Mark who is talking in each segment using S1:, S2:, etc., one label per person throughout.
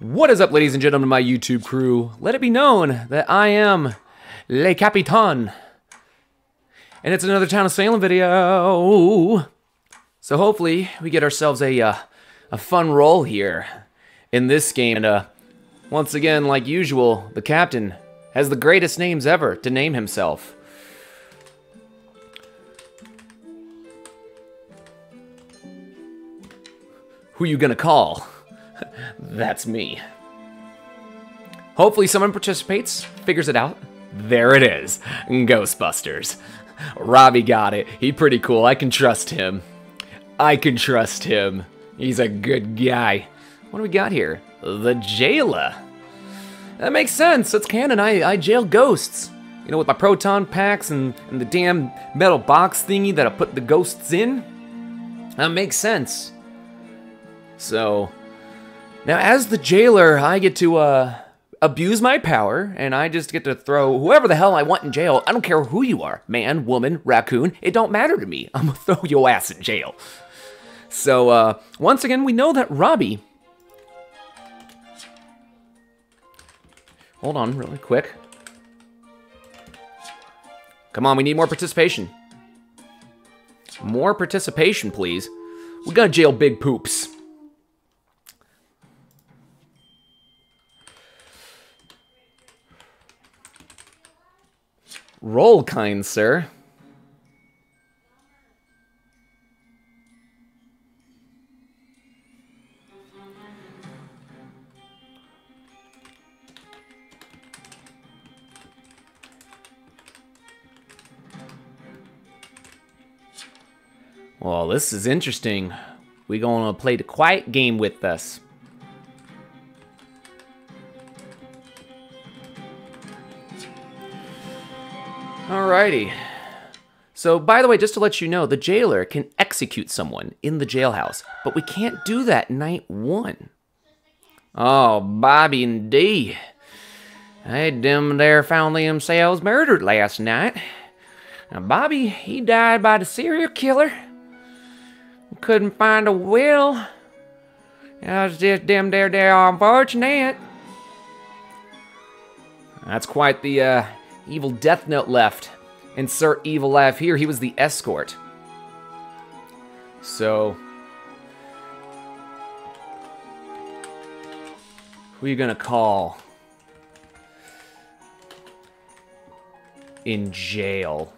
S1: What is up, ladies and gentlemen, my YouTube crew? Let it be known that I am Le Capitan. And it's another Town of Salem video. So hopefully we get ourselves a, uh, a fun role here in this game. And uh, once again, like usual, the captain has the greatest names ever to name himself. Who are you gonna call? That's me. Hopefully someone participates, figures it out. There it is. Ghostbusters. Robbie got it. He pretty cool. I can trust him. I can trust him. He's a good guy. What do we got here? The jailer. That makes sense. That's canon. I, I jail ghosts. You know, with my proton packs and, and the damn metal box thingy that I put the ghosts in. That makes sense. So, now as the jailer, I get to uh, abuse my power, and I just get to throw whoever the hell I want in jail. I don't care who you are, man, woman, raccoon. It don't matter to me. I'm gonna throw your ass in jail. So, uh, once again, we know that Robbie. Hold on, really quick. Come on, we need more participation. More participation, please. We gotta jail big poops. Roll, kind sir. Well, this is interesting. We gonna play the quiet game with us. Alrighty. So, by the way, just to let you know, the jailer can execute someone in the jailhouse, but we can't do that night one. Oh, Bobby and Dee. Hey, them there found themselves murdered last night. Now, Bobby, he died by the serial killer. Couldn't find a will. That was just them there, there unfortunate. That's quite the, uh, Evil Death Note left. Insert Evil Laugh here. He was the escort. So... Who are you gonna call? In jail.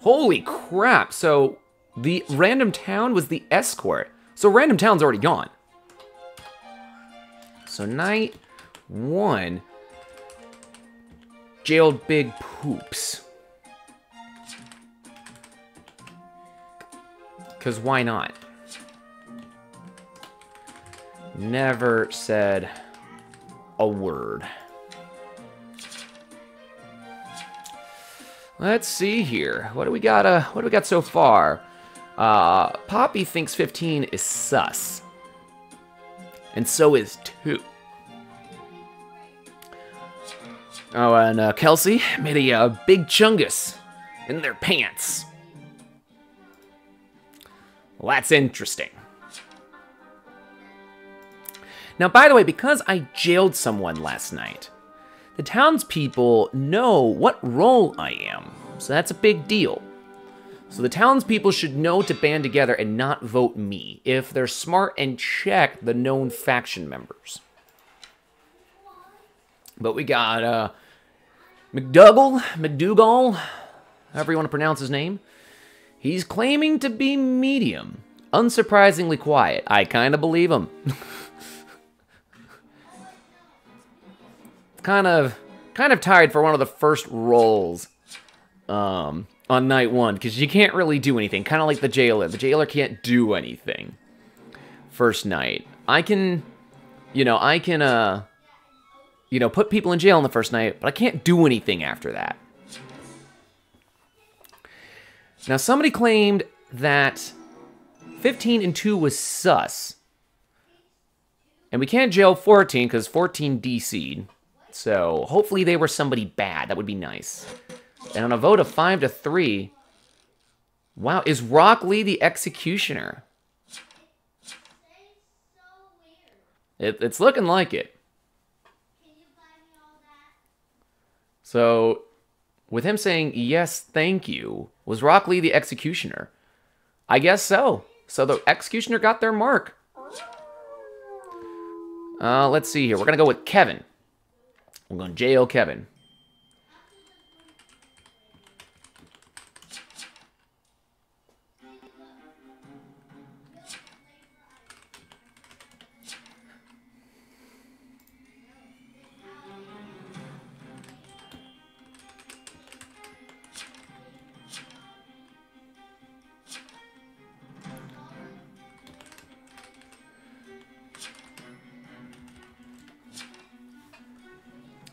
S1: Holy crap! So, the random town was the escort. So random town's already gone. So night one jailed big poops. Because why not? Never said a word. Let's see here. What do we got? Uh, what do we got so far? Uh, Poppy thinks 15 is sus. And so is 2. Oh, and uh, Kelsey made a uh, big chungus in their pants. Well, that's interesting. Now, by the way, because I jailed someone last night, the townspeople know what role I am, so that's a big deal. So the townspeople should know to band together and not vote me if they're smart and check the known faction members. But we got uh, McDougall, McDougal, however you want to pronounce his name. He's claiming to be medium. Unsurprisingly quiet. I kind of believe him. kind of kind of tired for one of the first roles um, on night one because you can't really do anything. Kind of like the jailer. The jailer can't do anything first night. I can, you know, I can, uh, you know, put people in jail on the first night, but I can't do anything after that. Now, somebody claimed that 15 and 2 was sus. And we can't jail 14 because 14 DC'd. So hopefully they were somebody bad. That would be nice. And on a vote of 5 to 3, wow, is Rock Lee the executioner? It, it's looking like it. So, with him saying, yes, thank you, was Rock Lee the executioner? I guess so. So the executioner got their mark. Uh, let's see here. We're going to go with Kevin. We're going to jail Kevin.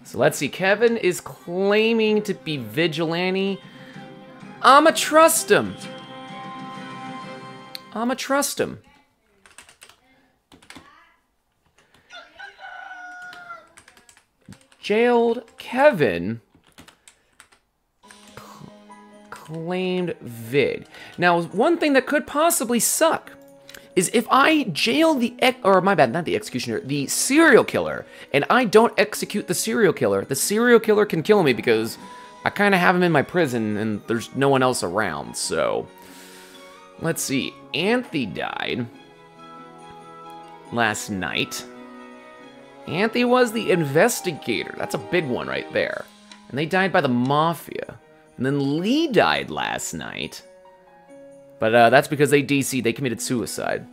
S1: So let's see. Kevin is claiming to be vigilante. I'ma trust him. I'ma trust him. Jailed Kevin claimed Vig. Now, one thing that could possibly suck is if I jail the, or my bad, not the executioner, the serial killer, and I don't execute the serial killer, the serial killer can kill me because I kind of have him in my prison and there's no one else around, so... Let's see, Anthe died last night. Anthe was the investigator. That's a big one right there. And they died by the Mafia. And then Lee died last night. But uh, that's because they DC, they committed suicide.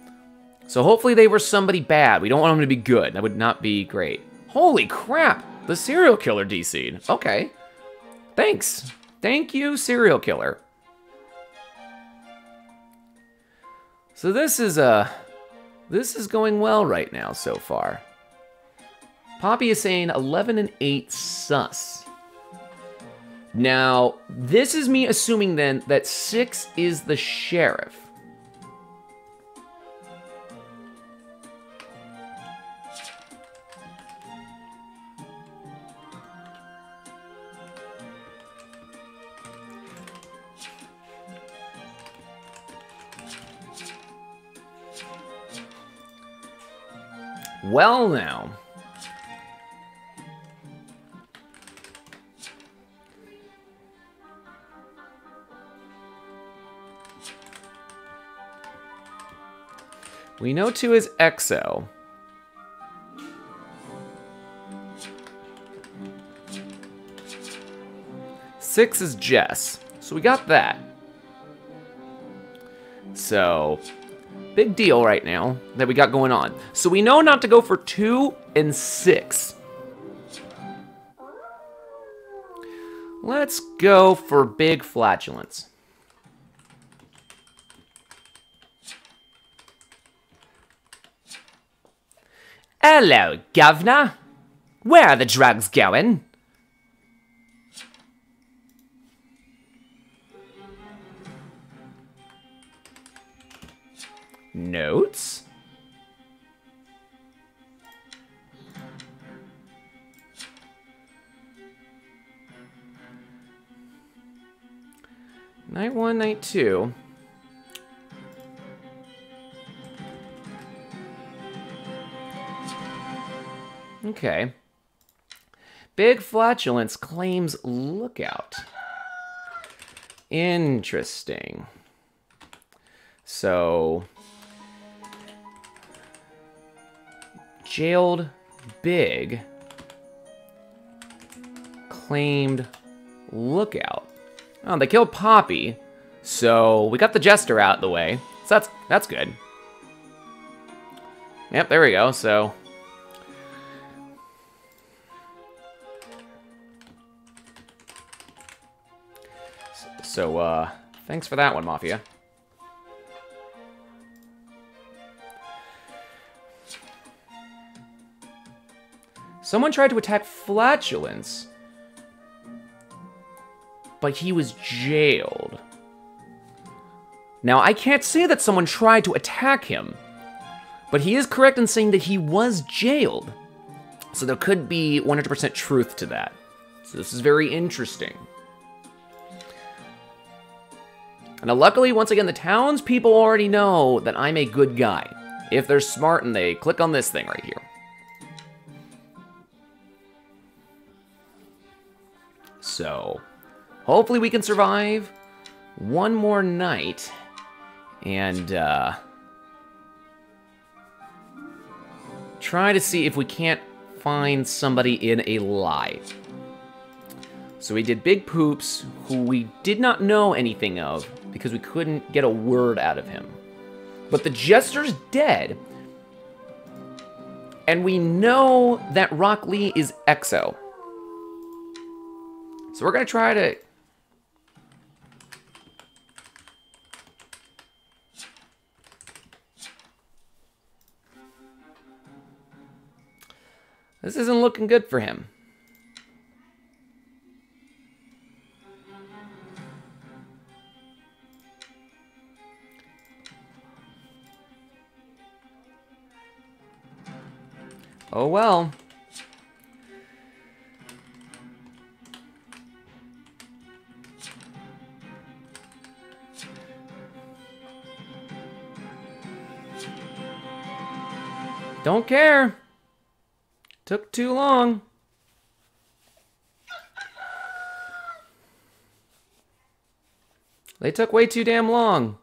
S1: So hopefully they were somebody bad. We don't want them to be good. That would not be great. Holy crap! The serial killer DC'd. Okay. Thanks. Thank you, serial killer. So this is, uh, this is going well right now so far. Poppy is saying 11 and 8 sus. Now, this is me assuming then that 6 is the sheriff. Well now. We know 2 is EXO. Six is Jess. So we got that. So, big deal right now that we got going on. So we know not to go for two and six. Let's go for big flatulence. Hello, governor. Where are the drugs going? Notes? Night one, night two. Okay. Big Flatulence claims Lookout. Interesting. So, jailed Big claimed Lookout. Oh, they killed Poppy, so we got the Jester out of the way. So that's that's good. Yep, there we go. So So, uh, thanks for that one, Mafia. Someone tried to attack Flatulence, but he was jailed. Now, I can't say that someone tried to attack him, but he is correct in saying that he was jailed. So there could be 100% truth to that. So this is very interesting. Now, luckily, once again, the townspeople already know that I'm a good guy. If they're smart and they click on this thing right here. So, hopefully we can survive one more night. And, uh... Try to see if we can't find somebody in a lie. So we did Big Poops, who we did not know anything of because we couldn't get a word out of him. But the Jester's dead, and we know that Rock Lee is Exo. So we're gonna try to... This isn't looking good for him. Oh well. Don't care. Took too long. They took way too damn long.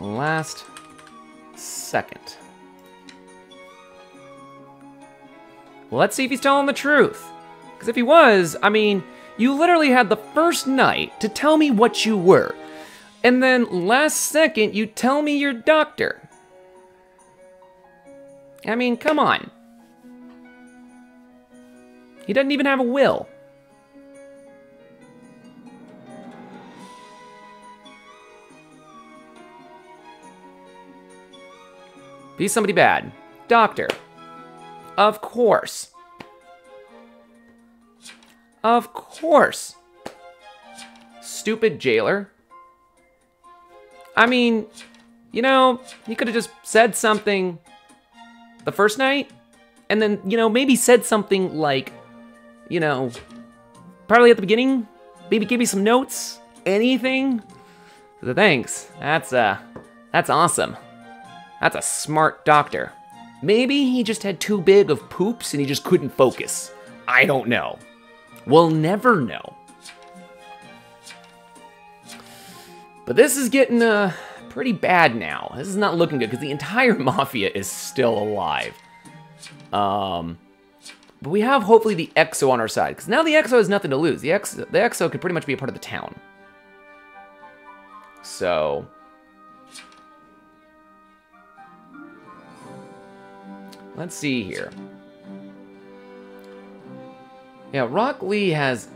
S1: Last second. Let's see if he's telling the truth. Because if he was, I mean, you literally had the first night to tell me what you were. And then last second, you tell me you're a doctor. I mean, come on. He doesn't even have a will. Be somebody bad. Doctor. Of course. Of course. Stupid jailer. I mean, you know, he could have just said something the first night, and then, you know, maybe said something like, you know, probably at the beginning, maybe give me some notes, anything. Thanks. That's, uh, that's awesome. That's a smart doctor. Maybe he just had too big of poops and he just couldn't focus. I don't know. We'll never know. But this is getting uh, pretty bad now. This is not looking good because the entire Mafia is still alive. Um, but we have hopefully the EXO on our side because now the EXO has nothing to lose. The EXO, the EXO could pretty much be a part of the town. So Let's see here. Yeah, Rock Lee has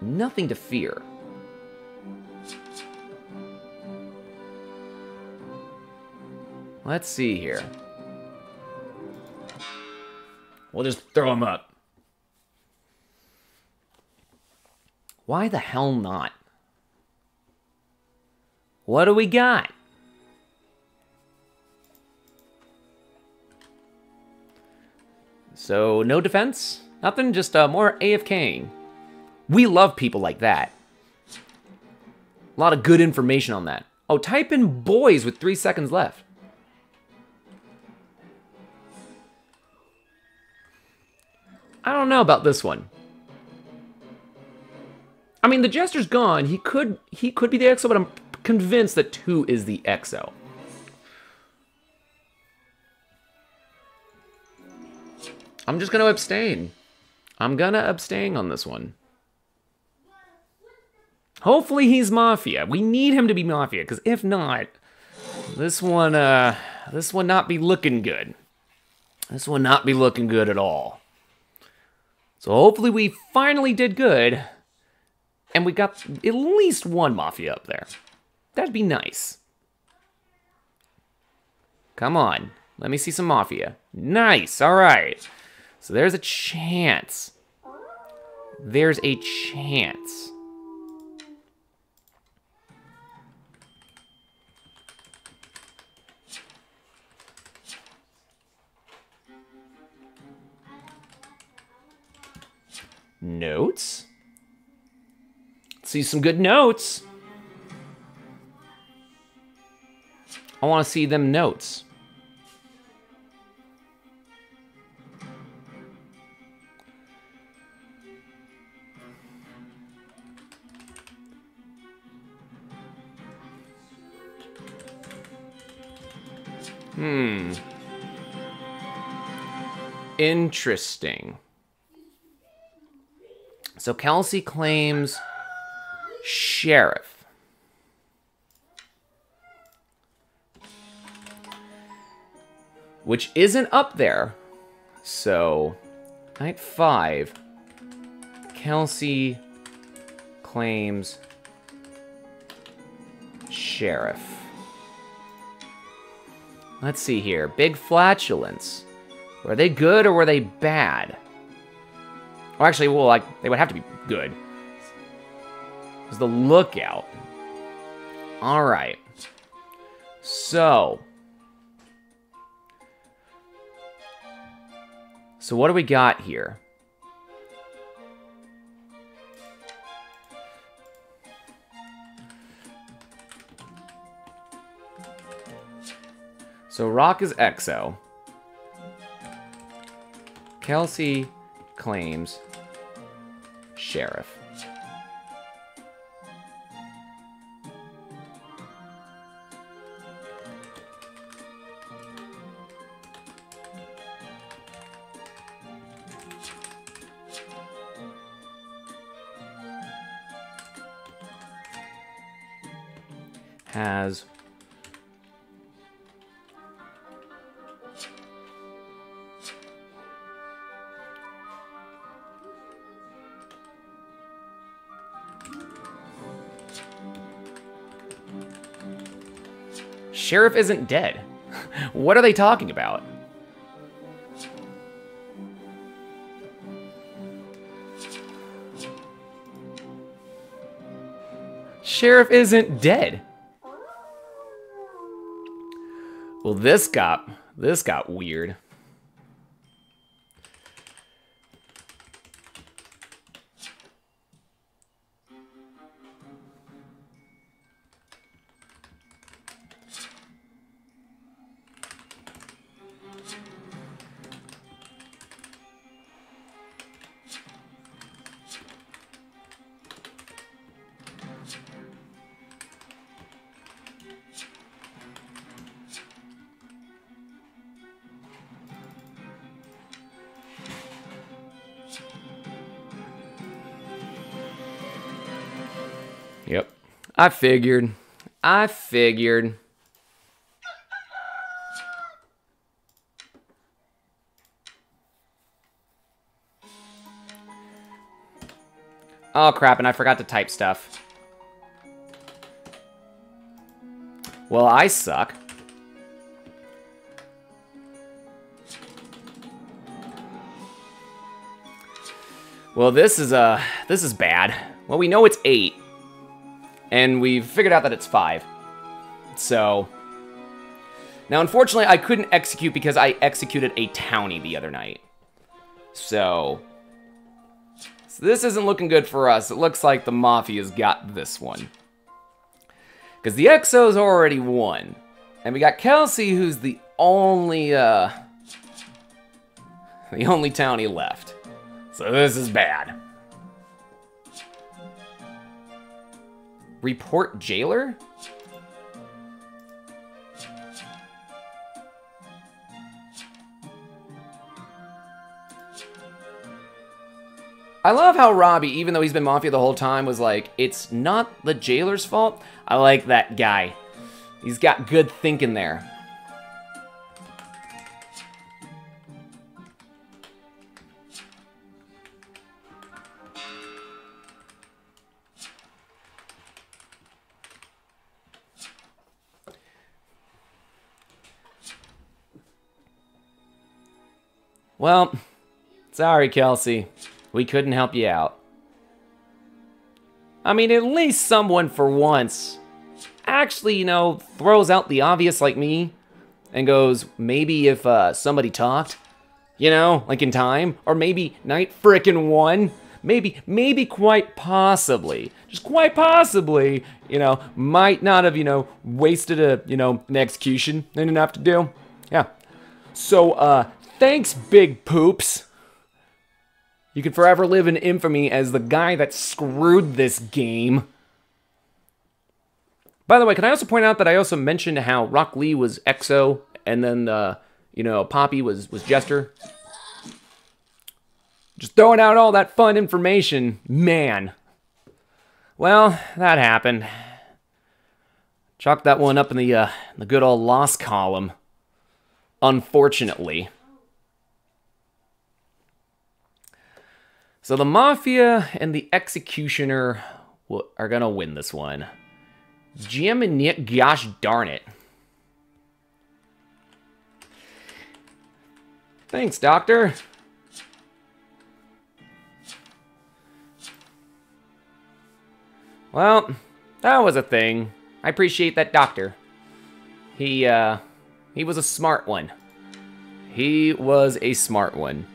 S1: nothing to fear. Let's see here. We'll just throw him up. Why the hell not? What do we got? So, no defense? Nothing, just uh, more AFKing. We love people like that. A lot of good information on that. Oh, type in boys with three seconds left. I don't know about this one. I mean, the Jester's gone. He could he could be the EXO, but I'm convinced that 2 is the EXO. I'm just going to abstain. I'm going to abstain on this one. Hopefully he's Mafia. We need him to be Mafia, because if not, this one, uh, this one not be looking good. This one not be looking good at all. So hopefully we finally did good, and we got at least one Mafia up there. That'd be nice. Come on, let me see some Mafia. Nice, all right. So there's a chance. There's a chance. Notes? See some good notes. I want to see them notes. Interesting. So Kelsey claims sheriff. Which isn't up there. So, night five. Kelsey claims sheriff. Let's see here. Big flatulence. Were they good or were they bad? Well, actually, well, like, they would have to be good. It was the lookout. Alright. So. So what do we got here? So Rock is EXO. Kelsey claims sheriff. Sheriff isn't dead. what are they talking about? Sheriff isn't dead. Well, this got this got weird. I figured. I figured. Oh crap, and I forgot to type stuff. Well, I suck. Well, this is, uh, this is bad. Well, we know it's 8. And we've figured out that it's 5. So... Now, unfortunately, I couldn't execute because I executed a townie the other night. So... So this isn't looking good for us. It looks like the Mafia's got this one. Because the EXO's already won. And we got Kelsey, who's the only, uh... The only townie left. So this is bad. Report jailer? I love how Robbie, even though he's been Mafia the whole time, was like, it's not the jailer's fault. I like that guy. He's got good thinking there. Well, sorry, Kelsey. We couldn't help you out. I mean, at least someone for once actually, you know, throws out the obvious like me and goes, maybe if uh, somebody talked, you know, like in time, or maybe night frickin' one, maybe, maybe quite possibly, just quite possibly, you know, might not have, you know, wasted a, you know, an execution they didn't have to do. Yeah. So, uh, thanks, Big Poops. You can forever live in infamy as the guy that screwed this game. By the way, can I also point out that I also mentioned how Rock Lee was EXO, and then, uh, you know, Poppy was, was Jester? Just throwing out all that fun information. Man. Well, that happened. Chalk that one up in the, uh, the good old loss column. Unfortunately. So the Mafia and the Executioner are gonna win this one. Jim and Nick, gosh darn it. Thanks, Doctor. Well, that was a thing. I appreciate that doctor. He, uh, he was a smart one. He was a smart one.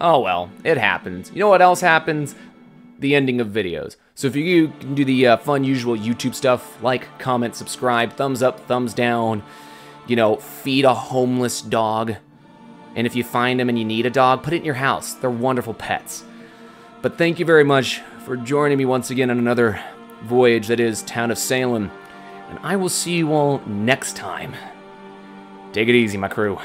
S1: Oh well, it happens. You know what else happens? The ending of videos. So if you can do the uh, fun usual YouTube stuff, like, comment, subscribe, thumbs up, thumbs down, you know, feed a homeless dog. And if you find them and you need a dog, put it in your house. They're wonderful pets. But thank you very much for joining me once again on another voyage that is Town of Salem. And I will see you all next time. Take it easy, my crew.